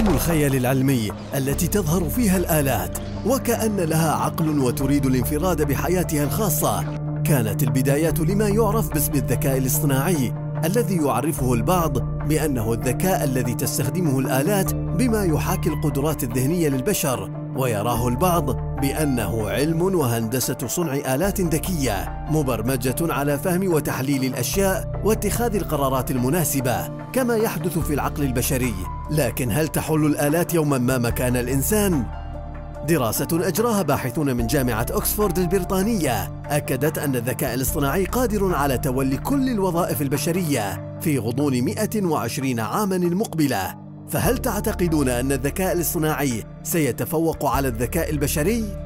الخيال العلمي التي تظهر فيها الآلات وكأن لها عقل وتريد الانفراد بحياتها الخاصة. كانت البدايات لما يعرف باسم الذكاء الاصطناعي الذي يعرفه البعض بأنه الذكاء الذي تستخدمه الآلات بما يحاكي القدرات الذهنية للبشر ويراه البعض بأنه علم وهندسة صنع آلات ذكية مبرمجة على فهم وتحليل الأشياء واتخاذ القرارات المناسبة كما يحدث في العقل البشري لكن هل تحل الآلات يوما ما مكان الإنسان؟ دراسة أجراها باحثون من جامعة أكسفورد البريطانية أكدت أن الذكاء الاصطناعي قادر على تولي كل الوظائف البشرية في غضون 120 عاما المقبلة فهل تعتقدون أن الذكاء الاصطناعي سيتفوق على الذكاء البشري؟